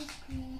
happy.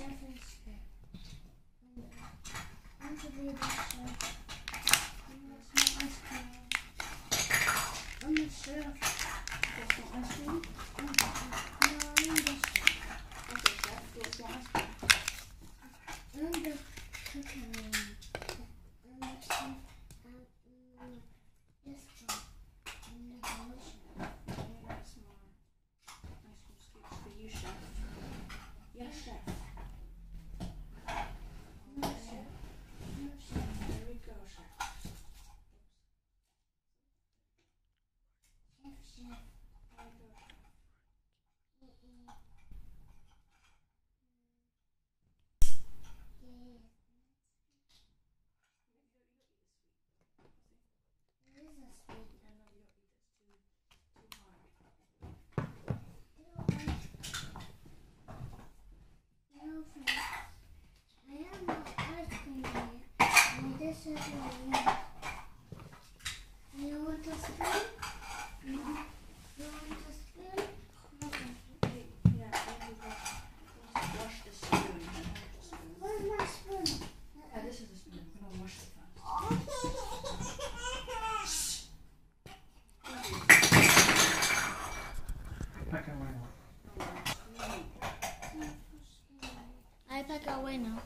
Yeah. Hay paca bueno.